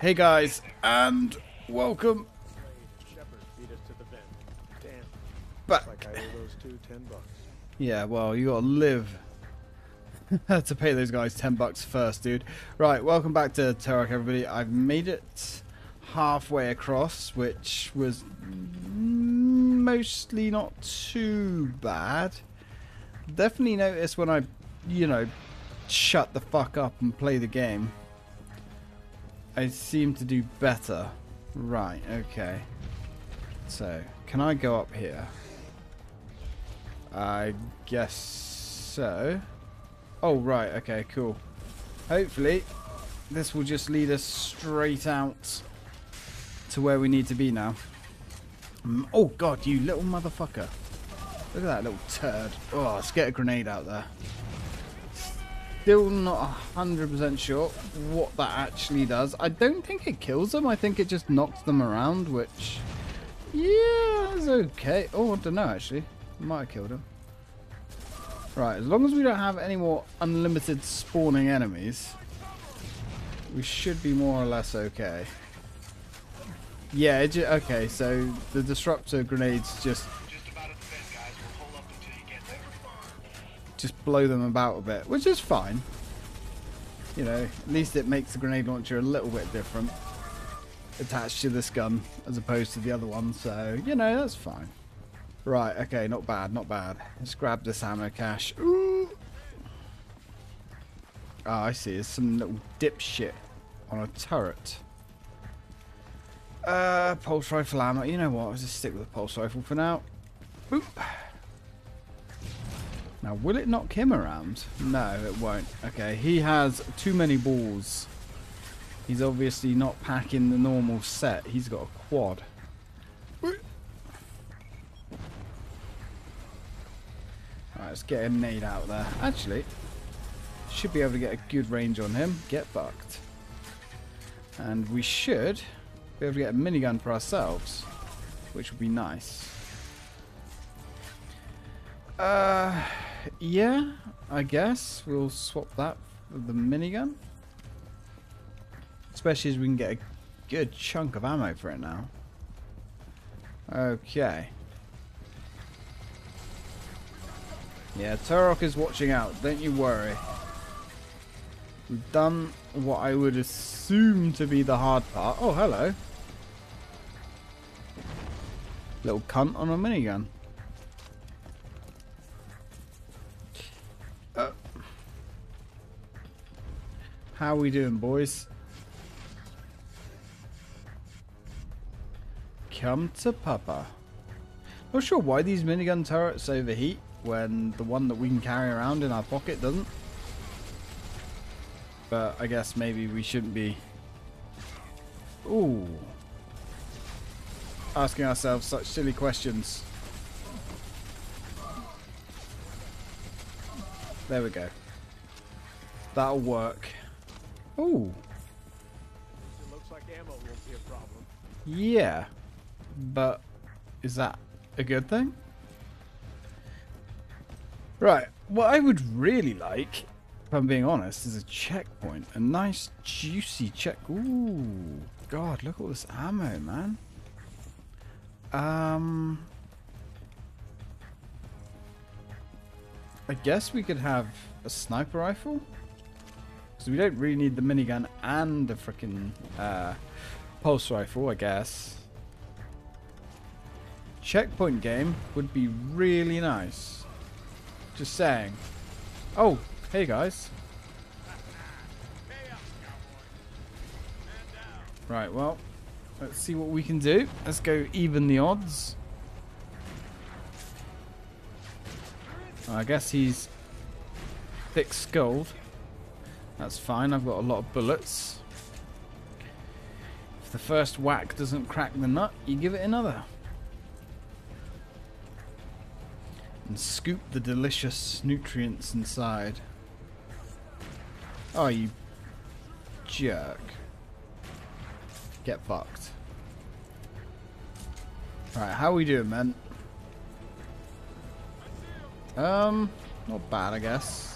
Hey guys, and welcome back. Yeah, well, you gotta live to pay those guys 10 bucks first, dude. Right, welcome back to Turok, everybody. I've made it halfway across, which was mostly not too bad. Definitely noticed when I, you know, shut the fuck up and play the game. I seem to do better. Right, okay. So, can I go up here? I guess so. Oh, right, okay, cool. Hopefully, this will just lead us straight out to where we need to be now. Mm, Oh, God, you little motherfucker. Look at that little turd. Oh, let's get a grenade out there. Still not 100% sure what that actually does. I don't think it kills them. I think it just knocks them around, which... Yeah, it's okay. Oh, I don't know, actually. Might have killed him. Right, as long as we don't have any more unlimited spawning enemies, we should be more or less okay. Yeah, okay, so the disruptor grenades just just blow them about a bit, which is fine. You know, at least it makes the grenade launcher a little bit different attached to this gun as opposed to the other one, so, you know, that's fine. Right, okay, not bad, not bad. Let's grab this ammo cache. Ooh. Oh, I see. There's some little dipshit on a turret. Uh, pulse rifle ammo. You know what? I'll just stick with the pulse rifle for now. Boop. Now, will it knock him around? No, it won't. Okay, he has too many balls. He's obviously not packing the normal set. He's got a quad. Alright, let's get a nade out there. Actually, should be able to get a good range on him. Get fucked. And we should be able to get a minigun for ourselves, which would be nice. Uh, yeah, I guess we'll swap that for the minigun. Especially as we can get a good chunk of ammo for it now. Okay. Yeah, Turok is watching out, don't you worry. We've done what I would assume to be the hard part. Oh, hello. Little cunt on a minigun. How we doing, boys? Come to Papa. Not sure why these minigun turrets overheat when the one that we can carry around in our pocket doesn't. But I guess maybe we shouldn't be... Ooh. Asking ourselves such silly questions. There we go. That'll work. Ooh. It looks like ammo won't be a problem. Yeah. But is that a good thing? Right. What I would really like, if I'm being honest, is a checkpoint. A nice, juicy check. Ooh. God, look at all this ammo, man. Um. I guess we could have a sniper rifle. Because we don't really need the minigun and the freaking uh, pulse rifle, I guess. Checkpoint game would be really nice. Just saying. Oh, hey guys. Right, well, let's see what we can do. Let's go even the odds. I guess he's thick skulled. That's fine, I've got a lot of bullets. If the first whack doesn't crack the nut, you give it another. And scoop the delicious nutrients inside. Oh, you jerk. Get fucked. Right, how are we doing, man? Um, not bad, I guess.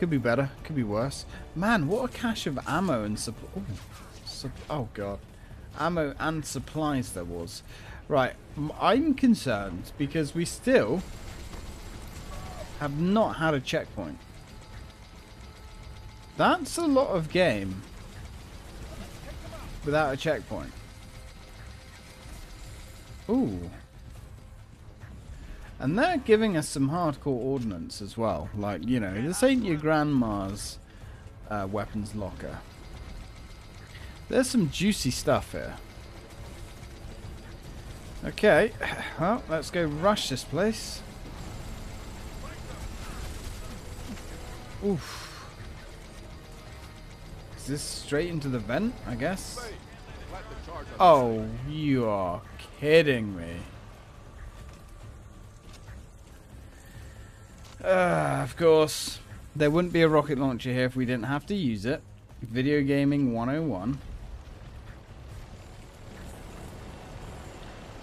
Could be better. Could be worse. Man, what a cache of ammo and supp- oh, oh god, ammo and supplies there was. Right, I'm concerned because we still have not had a checkpoint. That's a lot of game without a checkpoint. Ooh. And they're giving us some hardcore ordnance as well. Like, you know, this ain't your grandma's uh, weapons locker. There's some juicy stuff here. Okay, well, let's go rush this place. Oof. Is this straight into the vent, I guess? Let the charge on Oh, you are kidding me. Uh, of course. There wouldn't be a rocket launcher here if we didn't have to use it. Video gaming 101.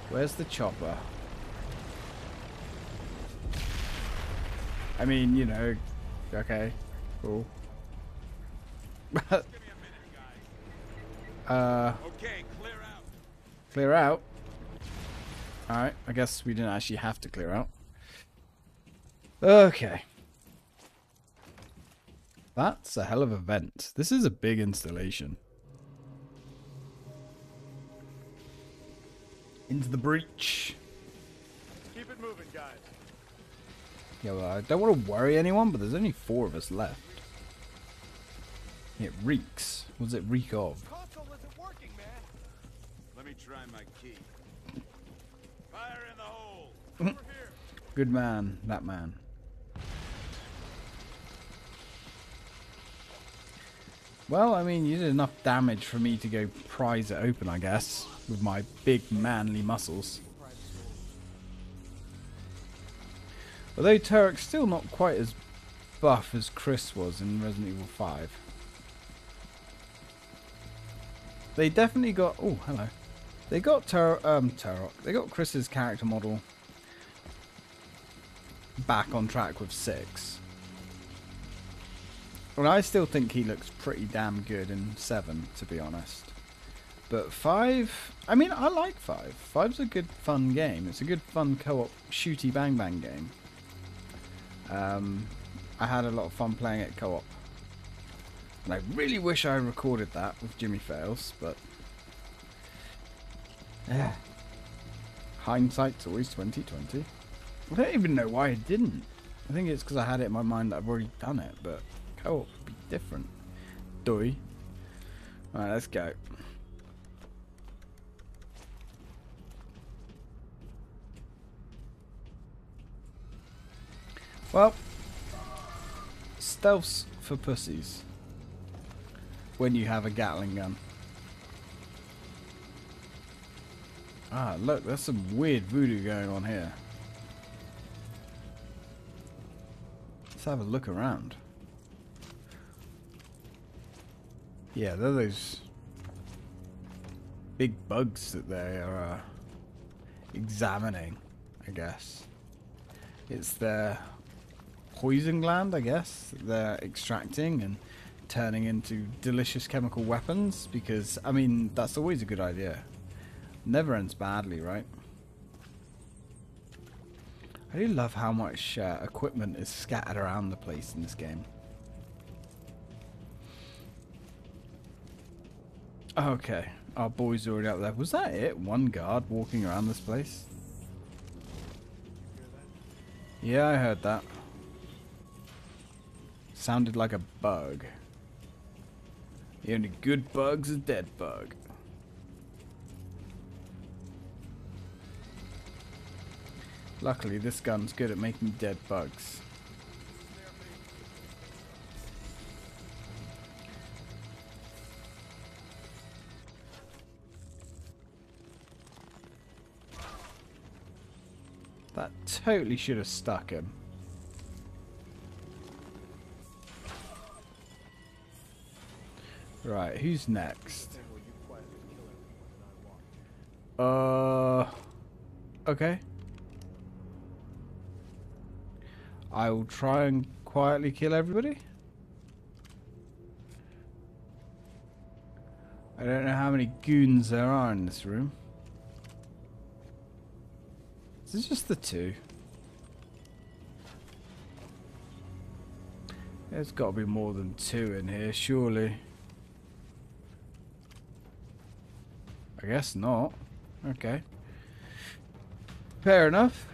Where's the chopper? I mean, you know, okay, cool. uh, Okay, clear out. Clear out. Alright, I guess we didn't actually have to clear out. Okay. That's a hell of a vent. This is a big installation. Into the breach. Keep it moving, guys. Yeah, well, I don't want to worry anyone, but there's only four of us left. It reeks. What does it reek of? Console isn't working, man. Let me try my key. Fire in the hole! Over here. Good man, that man. Well, I mean, you did enough damage for me to go prise it open, I guess, with my big manly muscles. Although Turok's still not quite as buff as Chris was in Resident Evil 5. They definitely got... Oh, hello. They got Tur um, Turok. They got Chris's character model back on track with 6. Well, I still think he looks pretty damn good in 7, to be honest. But 5, I mean, I like 5. 5's a good, fun game. It's a good, fun co-op shooty bang bang game. Um, I had a lot of fun playing it co-op. And I really wish I recorded that with Jimmy Fails, but... Yeah. Hindsight's always 2020. I don't even know why I didn't. I think it's because I had it in my mind that I've already done it, but co-op be different. Doy. Alright, let's go. Well, stealth's for pussies. When you have a Gatling gun. Ah, look, there's some weird voodoo going on here. Let's have a look around. Yeah, they're those big bugs that they are uh, examining, I guess. It's their poison gland, I guess, they're extracting and turning into delicious chemical weapons because, I mean, that's always a good idea. Never ends badly, right? I do love how much uh, equipment is scattered around the place in this game. Okay, our boy's already out there. Was that it? One guard walking around this place? Yeah, I heard that. Sounded like a bug. The only good bug's a dead bug. Luckily, this gun's good at making dead bugs. That totally should have stuck him. Right, who's next? Uh... Okay. I will try and quietly kill everybody. I don't know how many goons there are in this room. Is just the two? There's got to be more than two in here, surely. I guess not. Okay. Fair enough.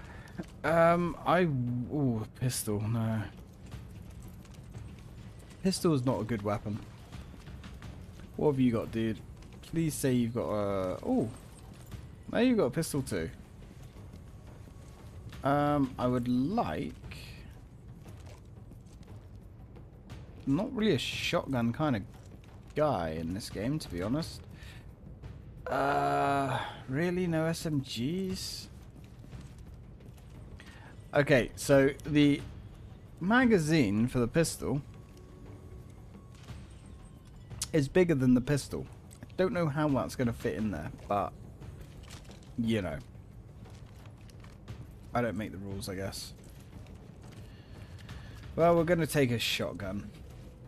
Um, I... Ooh, pistol, no. Pistol is not a good weapon. What have you got, dude? Please say you've got a... Oh. Now you've got a pistol too. Um, I would like... Not really a shotgun kind of guy in this game, to be honest. Uh, really? No SMGs? Okay, so the magazine for the pistol is bigger than the pistol. I don't know how that's going to fit in there, but you know. I don't make the rules, I guess. Well, we're going to take a shotgun.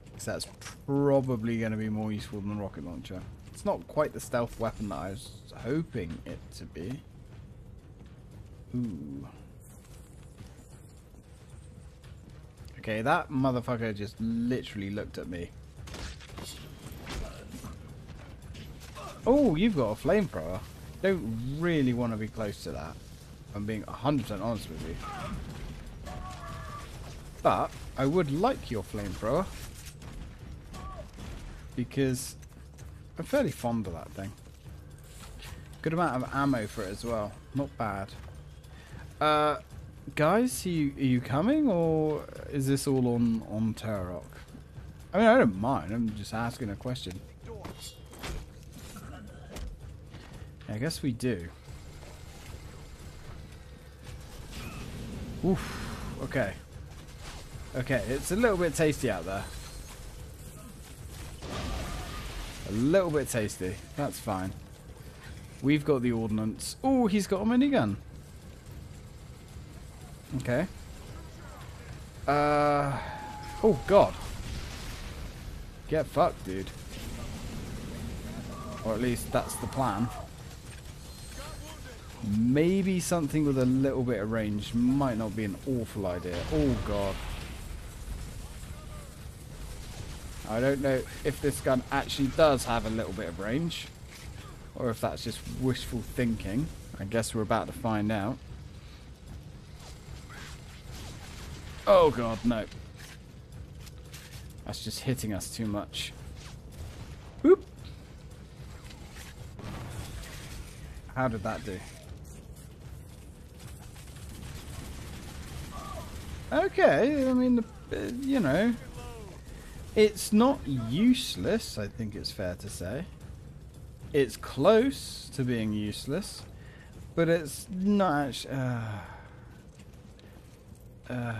Because that's probably going to be more useful than the rocket launcher. It's not quite the stealth weapon that I was hoping it to be. Ooh. Okay, that motherfucker just literally looked at me. Oh, you've got a flamethrower. Don't really want to be close to that. I'm being 100% honest with you. But, I would like your flamethrower. Because I'm fairly fond of that thing. Good amount of ammo for it as well. Not bad. Uh, guys, are you, are you coming or is this all on, on Turok? I mean, I don't mind. I'm just asking a question. I guess we do. Oof. Okay. Okay, it's a little bit tasty out there. A little bit tasty. That's fine. We've got the ordnance. Oh, he's got a minigun. Okay. Uh. Oh, God. Get fucked, dude. Or at least that's the plan. Maybe something with a little bit of range might not be an awful idea. Oh, God. I don't know if this gun actually does have a little bit of range. Or if that's just wishful thinking. I guess we're about to find out. Oh god, no. That's just hitting us too much. Whoop. How did that do? Okay, I mean, uh, you know, it's not useless, I think it's fair to say. It's close to being useless, but it's not actually... Uh, uh,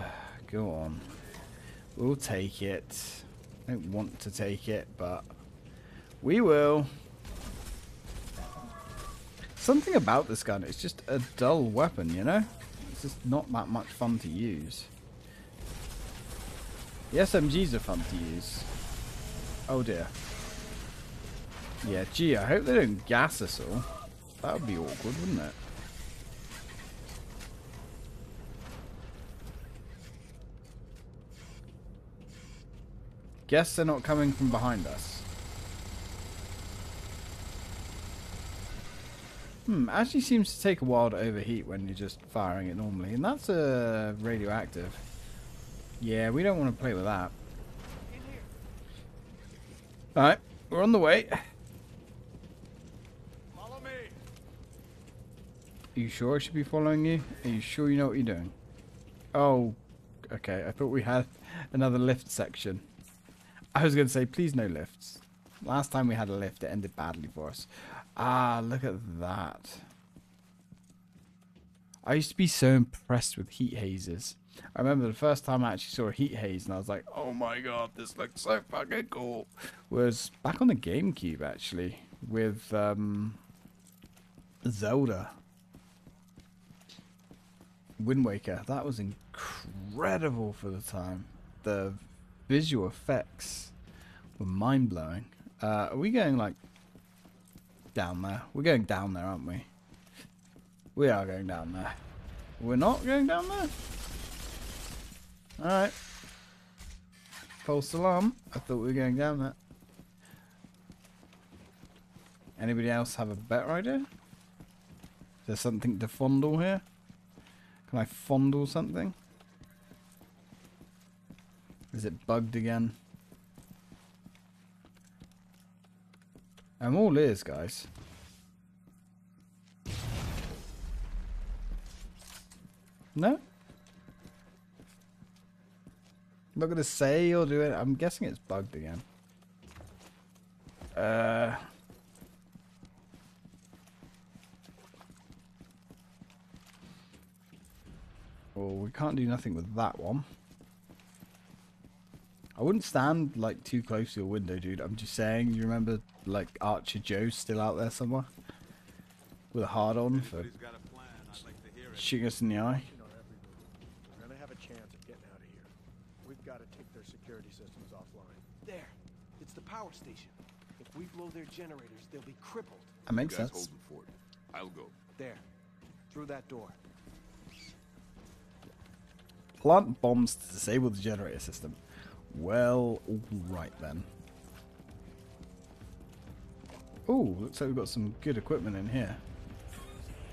go on. We'll take it. I don't want to take it, but we will. Something about this gun, it's just a dull weapon, you know? It's just not that much fun to use. The SMGs are fun to use. Oh dear. Yeah, gee, I hope they don't gas us all. That would be awkward, wouldn't it? Guess they're not coming from behind us. Hmm, actually seems to take a while to overheat when you're just firing it normally. And that's uh, radioactive. Yeah, we don't want to play with that. Alright, we're on the way. Follow me. Are you sure I should be following you? Are you sure you know what you're doing? Oh, okay. I thought we had another lift section. I was going to say, please no lifts. Last time we had a lift, it ended badly for us. Ah, look at that. I used to be so impressed with heat hazes. I remember the first time I actually saw a heat haze and I was like, oh my god, this looks so fucking cool. Was back on the GameCube actually with um, Zelda. Wind Waker. That was incredible for the time. The visual effects were mind blowing. Uh, are we going like down there. We're going down there, aren't we? We are going down there. We're not going down there? Alright. False alarm. I thought we were going down that. Anybody else have a better idea? Is there something to fondle here? Can I fondle something? Is it bugged again? I'm all ears, guys. No? I'm not gonna say or do it. I'm guessing it's bugged again. Uh. Well, we can't do nothing with that one. I wouldn't stand like too close to a window, dude. I'm just saying. You remember like Archer Joe still out there somewhere with a hard on for Anybody's got a plan, I'd like to hear it. shooting us in the eye? on every move. We're gonna have a chance at getting out of here. We've got to take their security systems offline. There. It's the power station. If we blow their generators, they'll be crippled. That makes guys sense. hold the fort. I'll go. There. Through that door. Plant bombs to disable the generator system. Well, right then. Oh, looks like we've got some good equipment in here.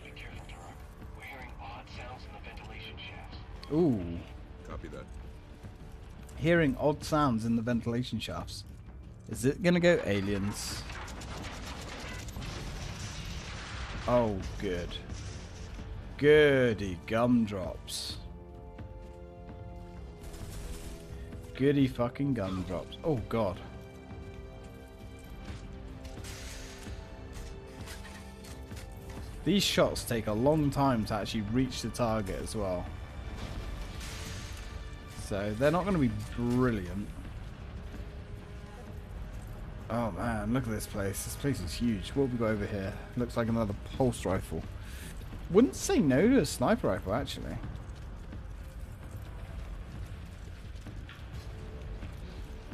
Be careful, Turok. We're hearing odd sounds in the ventilation shafts. Ooh, Copy that. Hearing odd sounds in the ventilation shafts. Is it gonna go aliens? Oh, good. Goody gumdrops. Goody fucking gumdrops. Oh god. These shots take a long time to actually reach the target as well. So they're not going to be brilliant. Oh man, look at this place. This place is huge. What have we got over here? Looks like another pulse rifle. Wouldn't say no to a sniper rifle actually.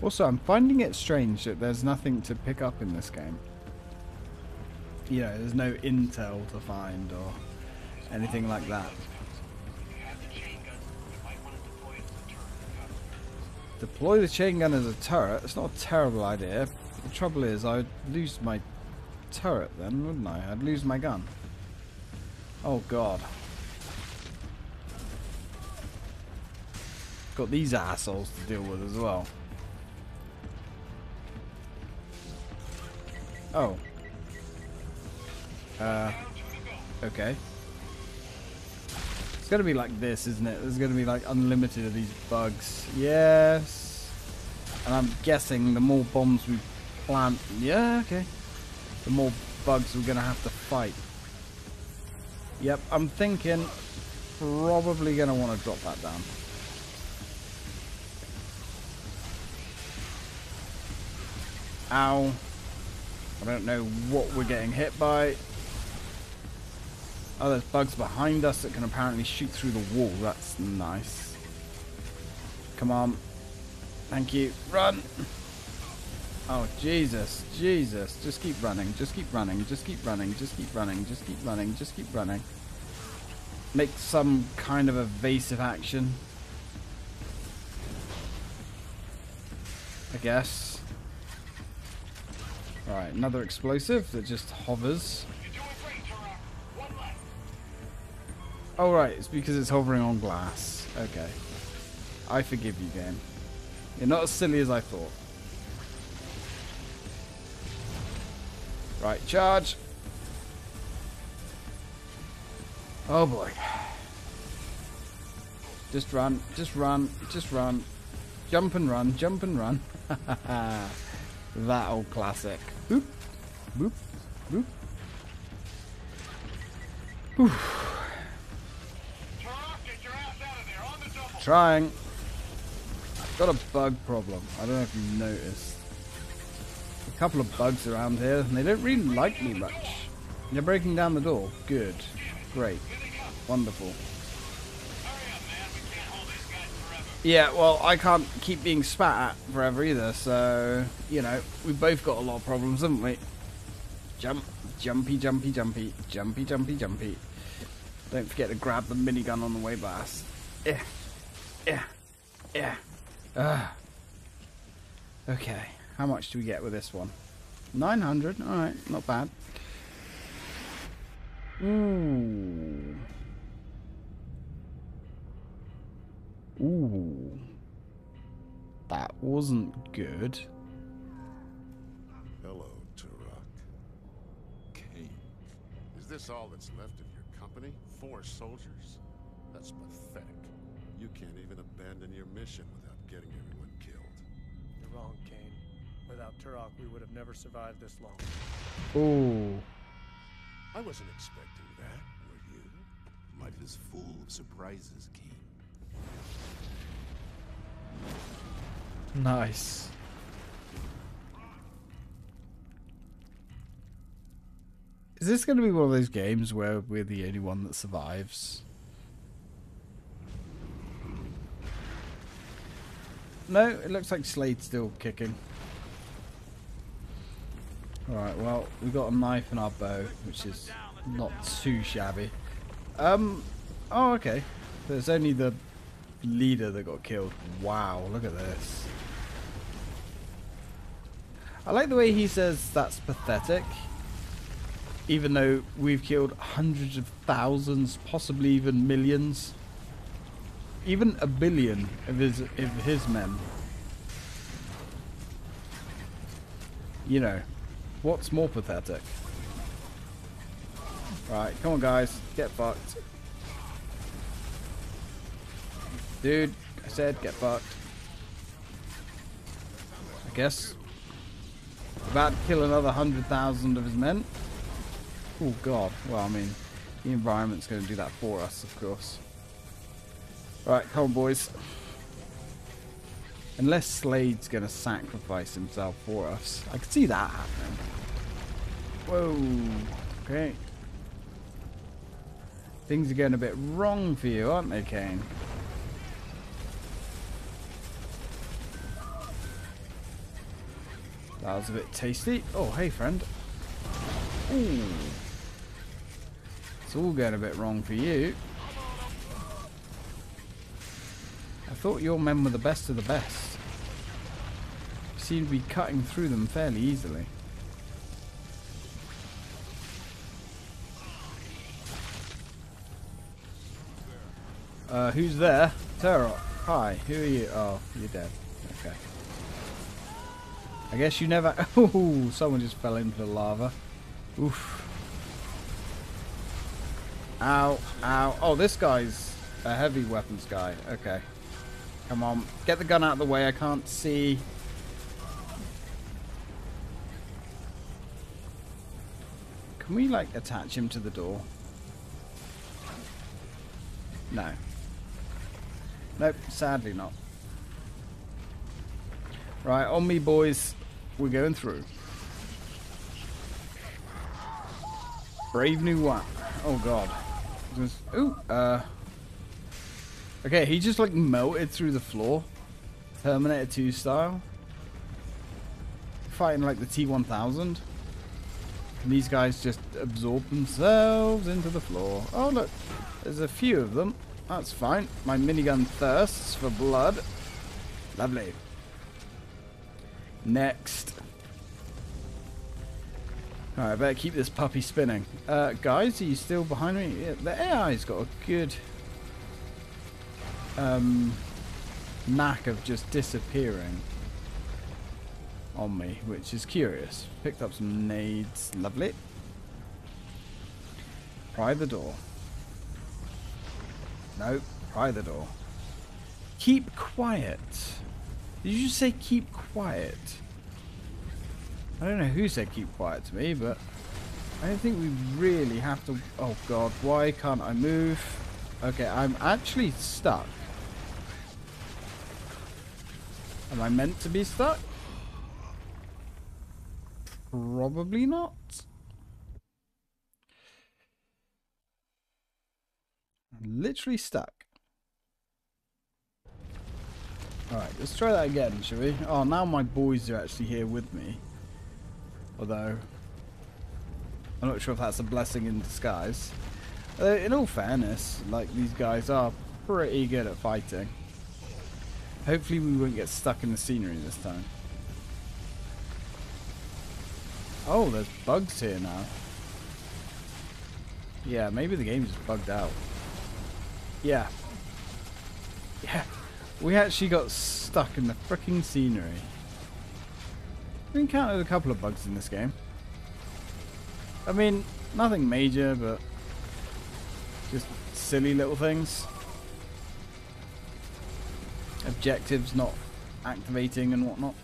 Also, I'm finding it strange that there's nothing to pick up in this game. You know, there's no intel to find or anything like that. Deploy the chain gun as a turret. It's not a terrible idea. The trouble is, I'd lose my turret then, wouldn't I? I'd lose my gun. Oh god. Got these assholes to deal with as well. Oh. Uh. Okay. It's gonna be like this, isn't it? There's gonna be like unlimited of these bugs. Yes. And I'm guessing the more bombs we plant, yeah, okay. The more bugs we're gonna have to fight. Yep, I'm thinking probably gonna want to drop that down. Ow. I don't know what we're getting hit by. Oh, there's bugs behind us that can apparently shoot through the wall. That's nice. Come on. Thank you. Run! Oh, Jesus. Jesus. Just keep running. Just keep running. Just keep running. Just keep running. Just keep running. Just keep running. Make some kind of evasive action. I guess. Alright, another explosive that just hovers. Oh right, it's because it's hovering on glass. Okay. I forgive you, game. You're not as silly as I thought. Right, charge. Oh boy. Just run, just run, just run. Jump and run, jump and run. that old classic. Boop, boop, boop. Turok, Trying. Got a bug problem. I don't know if you've noticed. A couple of bugs around here, and they don't really like me much. They're breaking down the door. Good. Great. Wonderful. Yeah, well, I can't keep being spat at forever either, so, you know, we've both got a lot of problems, haven't we? Jump, jumpy, jumpy, jumpy, jumpy, jumpy, jumpy. Don't forget to grab the minigun on the way past. Yeah, yeah, yeah. Ah. Okay, how much do we get with this one? 900, alright, not bad. Ooh. Ooh. That wasn't good. Hello, Turok. Kane. Is this all that's left of your company? Four soldiers? That's pathetic. You can't even abandon your mission without getting everyone killed. You're wrong, Kane. Without Turok, we would have never survived this long. Ooh. I wasn't expecting that, were you? Life is full of surprises, Kane. Nice. Is this going to be one of those games where we're the only one that survives? No, it looks like Slade's still kicking. Alright, well, we've got a knife and our bow, which is not too shabby. Um, oh, okay. There's only the leader that got killed. Wow, look at this. I like the way he says that's pathetic. Even though we've killed hundreds of thousands, possibly even millions. Even a billion of his, of his men. You know, what's more pathetic? Right, come on guys, get fucked. Dude, I said get fucked. I guess. About to kill another hundred thousand of his men. Oh god. Well, I mean, the environment's going to do that for us, of course. Right, come on, boys. Unless Slade's going to sacrifice himself for us. I can see that happening. Whoa. Okay. Things are going a bit wrong for you, aren't they, Kane? That was a bit tasty. Oh, hey, friend. Ooh. It's all going a bit wrong for you. Thought your men were the best of the best. You seem to be cutting through them fairly easily. Uh, who's there? Turok. Hi, who are you? Oh, you're dead. Okay. I guess you never... Oh, someone just fell into the lava. Oof. Ow, ow. Oh, this guy's a heavy weapons guy. Okay. Come on. Get the gun out of the way. I can't see. Can we, like, attach him to the door? No. Nope, sadly not. Right, on me, boys. We're going through. Brave new one. Oh god. Ooh, uh. Okay, he just like melted through the floor. Terminator 2 style. Fighting like the T1000. And these guys just absorb themselves into the floor. Oh look, there's a few of them. That's fine. My minigun thirsts for blood. Lovely. Next. Alright, I better keep this puppy spinning. Uh, guys, are you still behind me? Yeah, the AI's got a good um, knack of just disappearing on me, which is curious. Picked up some nades. Lovely. Pry the door. Nope. Pry the door. Keep quiet. Did you just say keep quiet? I don't know who said keep quiet to me, but I don't think we really have to... Oh god, why can't I move? Okay, I'm actually stuck. Am I meant to be stuck? Probably not. I'm literally stuck. Alright, let's try that again, shall we? Oh, now my boys are actually here with me. Although, I'm not sure if that's a blessing in disguise. Uh, in all fairness, like these guys are pretty good at fighting. Hopefully we won't get stuck in the scenery this time. Oh, there's bugs here now. Yeah, maybe the game's bugged out. Yeah. Yeah. We actually got stuck in the freaking scenery. We encountered a couple of bugs in this game. I mean, nothing major, but just silly little things. Objectives not activating and whatnot.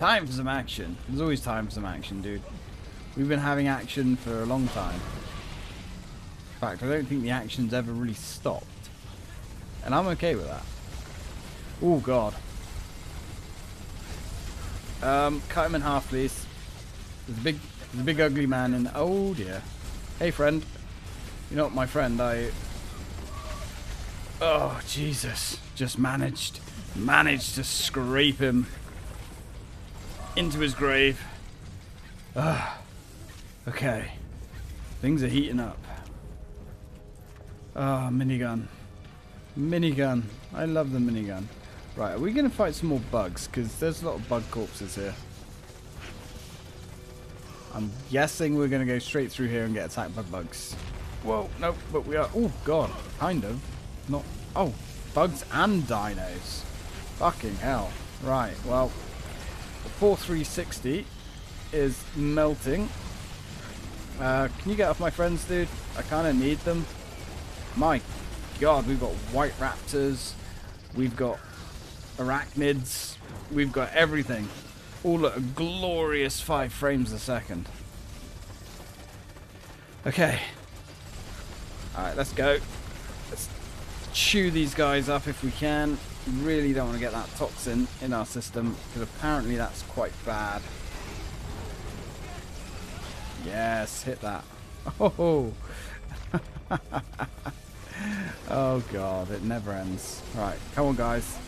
Time for some action. There's always time for some action, dude. We've been having action for a long time. In fact, I don't think the action's ever really stopped. And I'm okay with that. Oh, God. Um, cut him in half, please. There's a big, there's a big ugly man in... Oh, dear. Hey, friend. You're not my friend, I... Oh, Jesus. Just managed, managed to scrape him into his grave. Ah. Okay. Things are heating up. Ah, minigun. Minigun. I love the minigun. Right, are we going to fight some more bugs? Because there's a lot of bug corpses here. I'm guessing we're going to go straight through here and get attacked by bugs. Whoa, no, but we are... Oh, God. Kind of. Not... Oh, bugs and dinos. Fucking hell. Right, well... The 4360 is melting. Uh, can you get off my friends, dude? I kind of need them. My god, we've got white raptors. We've got arachnids. We've got everything. All at a glorious five frames a second. Okay. Alright, let's go. Chew these guys up if we can. Really don't want to get that toxin in our system because apparently that's quite bad. Yes, hit that. Oh, oh god, it never ends. Right, come on guys.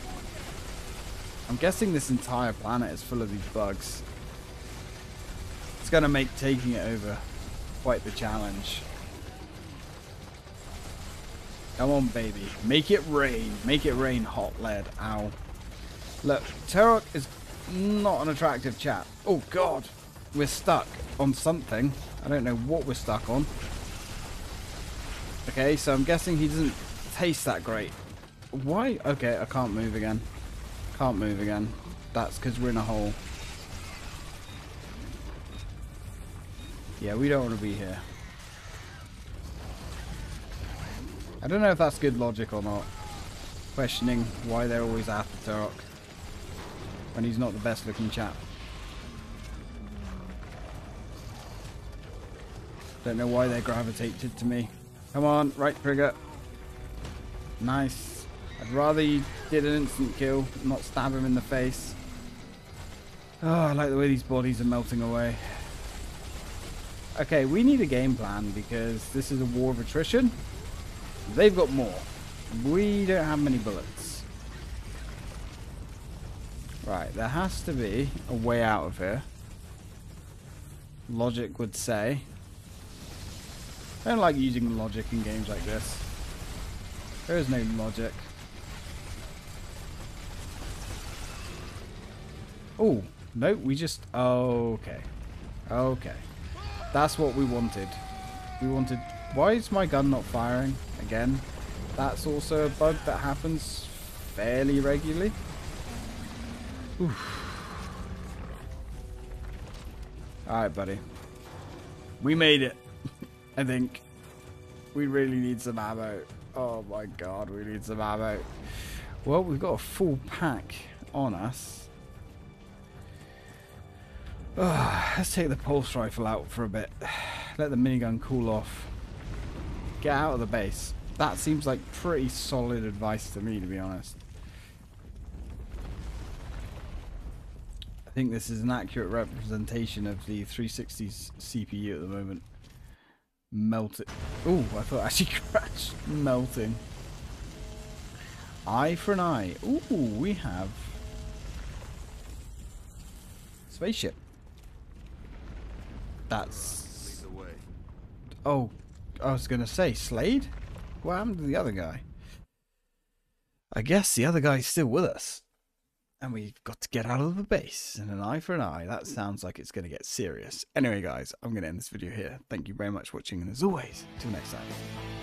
I'm guessing this entire planet is full of these bugs. It's going to make taking it over quite the challenge. Come on, baby. Make it rain. Make it rain, hot lead. Ow. Look, Turok is not an attractive chap. Oh, God. We're stuck on something. I don't know what we're stuck on. Okay, so I'm guessing he doesn't taste that great. Why? Okay, I can't move again. Can't move again. That's because we're in a hole. Yeah, we don't want to be here. I don't know if that's good logic or not. Questioning why they're always after Turok. When he's not the best looking chap. Don't know why they gravitated to me. Come on, right trigger. Nice. I'd rather you did an instant kill, not stab him in the face. Oh, I like the way these bodies are melting away. Okay, we need a game plan because this is a war of attrition. They've got more. We don't have many bullets. Right, there has to be a way out of here. Logic would say. I don't like using logic in games like this. There is no logic. Oh, no, we just... Okay. Okay. That's what we wanted. We wanted... Why is my gun not firing again? That's also a bug that happens fairly regularly. Alright, buddy. We made it. I think. We really need some ammo. Oh my god, we need some ammo. Well, we've got a full pack on us. Oh, let's take the pulse rifle out for a bit. Let the minigun cool off. Get out of the base. That seems like pretty solid advice to me, to be honest. I think this is an accurate representation of the 360's CPU at the moment. Melted. Oh, I thought I actually crashed. Melting. Eye for an eye. Ooh, we have spaceship. That's. Lead the way. Oh, I was gonna say Slade. What happened to the other guy? I guess the other guy's still with us. And we've got to get out of the base. And an eye for an eye. That sounds like it's going to get serious. Anyway, guys, I'm going to end this video here. Thank you very much for watching. And as always, till next time.